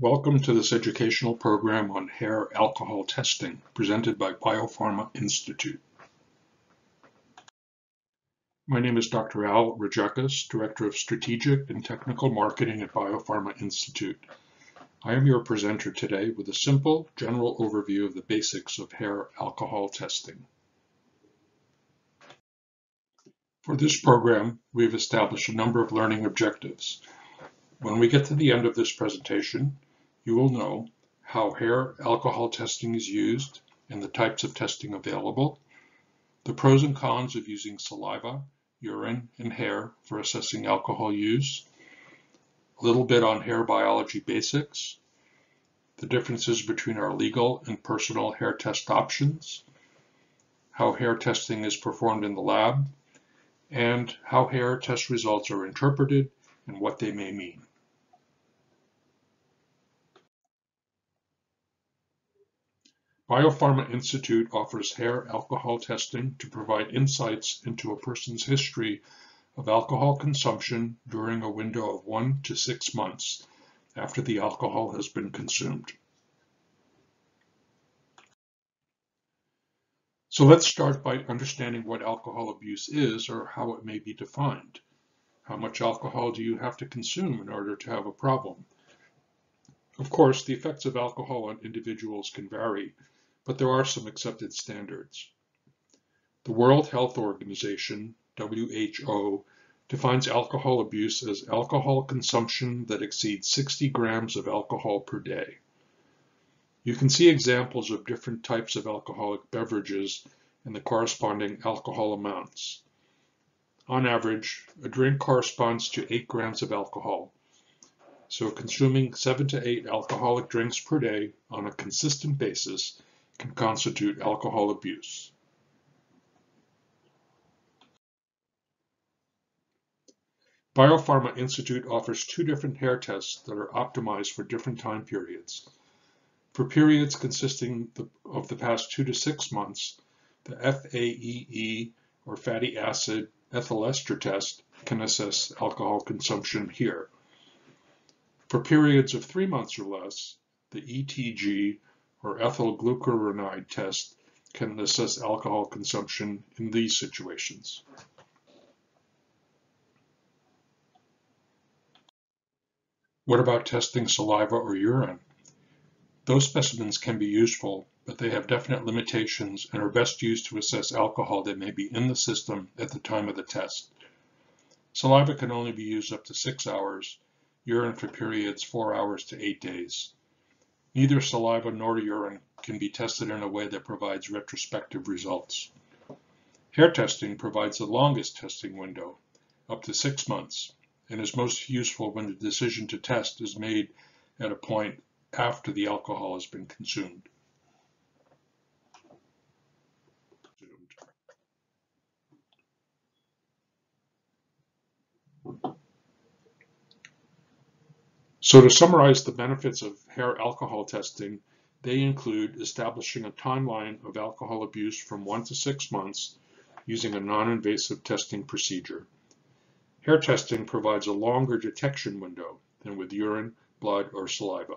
Welcome to this educational program on hair alcohol testing presented by Biopharma Institute. My name is Dr. Al Rajakis, Director of Strategic and Technical Marketing at Biopharma Institute. I am your presenter today with a simple general overview of the basics of hair alcohol testing. For this program, we've established a number of learning objectives. When we get to the end of this presentation, you will know how hair alcohol testing is used and the types of testing available, the pros and cons of using saliva, urine, and hair for assessing alcohol use, a little bit on hair biology basics, the differences between our legal and personal hair test options, how hair testing is performed in the lab, and how hair test results are interpreted and what they may mean. Biopharma Institute offers hair alcohol testing to provide insights into a person's history of alcohol consumption during a window of one to six months after the alcohol has been consumed. So let's start by understanding what alcohol abuse is or how it may be defined. How much alcohol do you have to consume in order to have a problem? Of course, the effects of alcohol on individuals can vary, but there are some accepted standards. The World Health Organization, WHO, defines alcohol abuse as alcohol consumption that exceeds 60 grams of alcohol per day. You can see examples of different types of alcoholic beverages and the corresponding alcohol amounts. On average, a drink corresponds to 8 grams of alcohol, so consuming 7 to 8 alcoholic drinks per day on a consistent basis can constitute alcohol abuse. Biopharma Institute offers two different hair tests that are optimized for different time periods. For periods consisting of the past two to six months, the FAEE or fatty acid ethyl ester test can assess alcohol consumption here. For periods of three months or less, the ETG or ethyl glucuronide test can assess alcohol consumption in these situations. What about testing saliva or urine? Those specimens can be useful, but they have definite limitations and are best used to assess alcohol that may be in the system at the time of the test. Saliva can only be used up to six hours, urine for periods four hours to eight days. Neither saliva nor urine can be tested in a way that provides retrospective results. Hair testing provides the longest testing window, up to six months, and is most useful when the decision to test is made at a point after the alcohol has been consumed. So to summarize the benefits of hair alcohol testing, they include establishing a timeline of alcohol abuse from one to six months using a non-invasive testing procedure. Hair testing provides a longer detection window than with urine, blood, or saliva.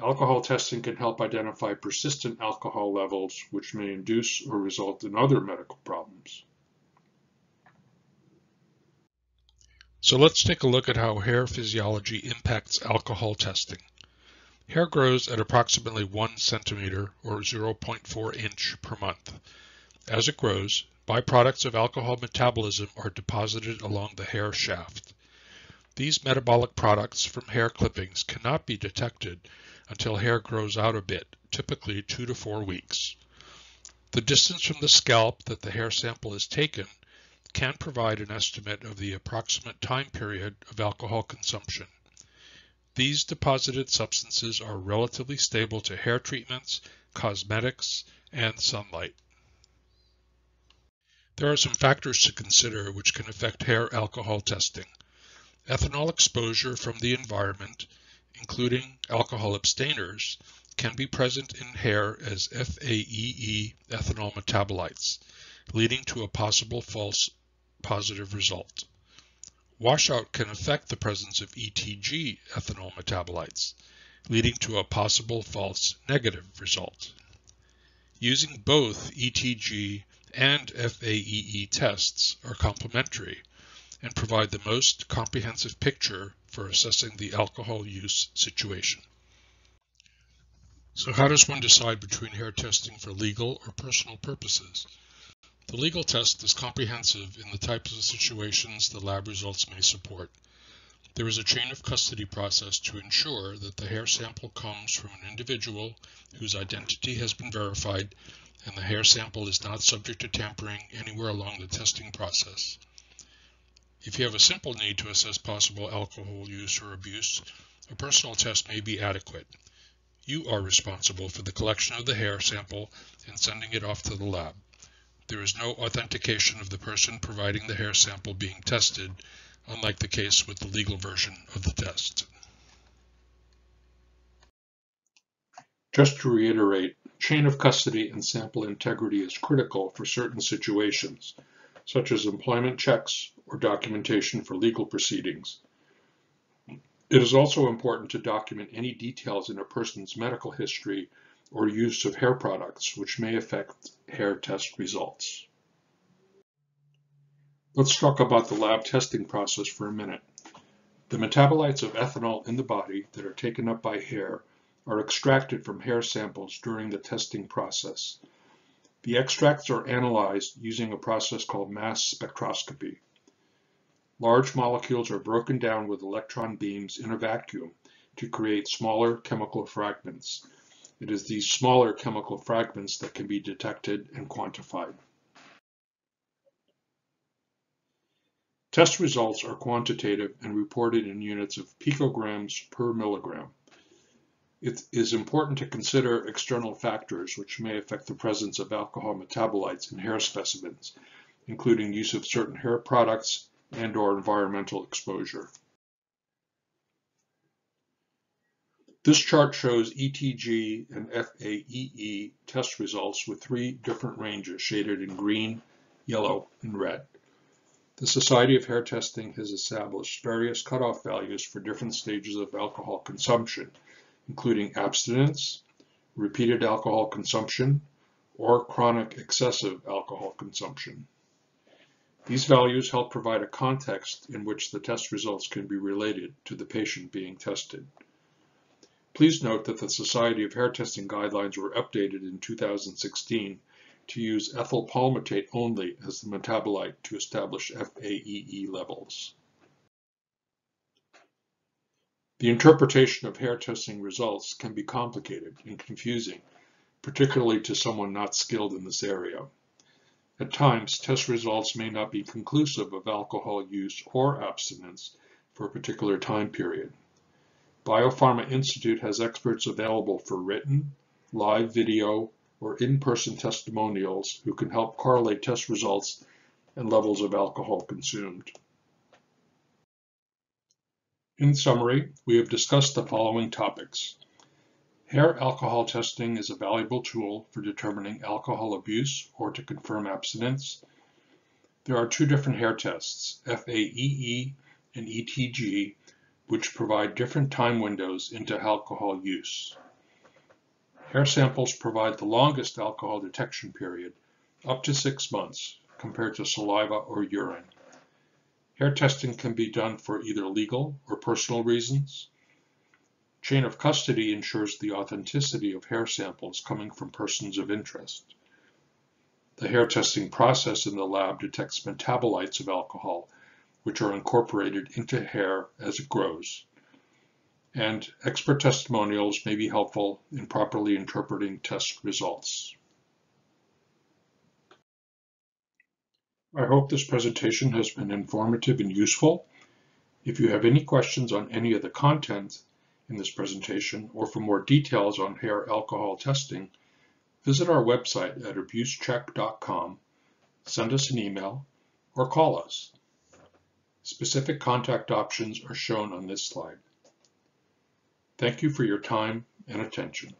Alcohol testing can help identify persistent alcohol levels, which may induce or result in other medical problems. So let's take a look at how hair physiology impacts alcohol testing. Hair grows at approximately 1 centimeter or 0.4 inch per month. As it grows, byproducts of alcohol metabolism are deposited along the hair shaft. These metabolic products from hair clippings cannot be detected until hair grows out a bit, typically two to four weeks. The distance from the scalp that the hair sample is taken can provide an estimate of the approximate time period of alcohol consumption. These deposited substances are relatively stable to hair treatments, cosmetics, and sunlight. There are some factors to consider which can affect hair alcohol testing. Ethanol exposure from the environment, including alcohol abstainers, can be present in hair as FAEE ethanol metabolites, leading to a possible false positive result. Washout can affect the presence of ETG ethanol metabolites. leading to a possible false negative result. Using both ETG and FAEE tests are complementary and provide the most comprehensive picture for assessing the alcohol use situation. So how does one decide between hair testing for legal or personal purposes? The legal test is comprehensive in the types of situations the lab results may support. There is a chain of custody process to ensure that the hair sample comes from an individual whose identity has been verified and the hair sample is not subject to tampering anywhere along the testing process. If you have a simple need to assess possible alcohol use or abuse, a personal test may be adequate. You are responsible for the collection of the hair sample and sending it off to the lab. There is no authentication of the person providing the hair sample being tested, unlike the case with the legal version of the test. Just to reiterate, chain of custody and sample integrity is critical for certain situations, such as employment checks or documentation for legal proceedings. It is also important to document any details in a person's medical history or use of hair products, which may affect hair test results. Let's talk about the lab testing process for a minute. The metabolites of ethanol in the body that are taken up by hair are extracted from hair samples during the testing process. The extracts are analyzed using a process called mass spectroscopy. Large molecules are broken down with electron beams in a vacuum to create smaller chemical fragments. It is these smaller chemical fragments that can be detected and quantified. Test results are quantitative and reported in units of picograms per milligram. It is important to consider external factors which may affect the presence of alcohol metabolites in hair specimens, including use of certain hair products and or environmental exposure. This chart shows ETG and FAEE test results with three different ranges shaded in green, yellow, and red. The Society of Hair Testing has established various cutoff values for different stages of alcohol consumption, including abstinence, repeated alcohol consumption, or chronic excessive alcohol consumption. These values help provide a context in which the test results can be related to the patient being tested. Please note that the Society of Hair Testing guidelines were updated in 2016 to use ethyl palmitate only as the metabolite to establish FAEE levels. The interpretation of hair testing results can be complicated and confusing, particularly to someone not skilled in this area. At times, test results may not be conclusive of alcohol use or abstinence for a particular time period. Biopharma Institute has experts available for written, live video, or in-person testimonials who can help correlate test results and levels of alcohol consumed. In summary, we have discussed the following topics. Hair alcohol testing is a valuable tool for determining alcohol abuse or to confirm abstinence. There are two different hair tests, FAEE and ETG, which provide different time windows into alcohol use. Hair samples provide the longest alcohol detection period, up to six months, compared to saliva or urine. Hair testing can be done for either legal or personal reasons. Chain of custody ensures the authenticity of hair samples coming from persons of interest. The hair testing process in the lab detects metabolites of alcohol which are incorporated into hair as it grows. And expert testimonials may be helpful in properly interpreting test results. I hope this presentation has been informative and useful. If you have any questions on any of the content in this presentation or for more details on hair alcohol testing, visit our website at abusecheck.com, send us an email, or call us. Specific contact options are shown on this slide. Thank you for your time and attention.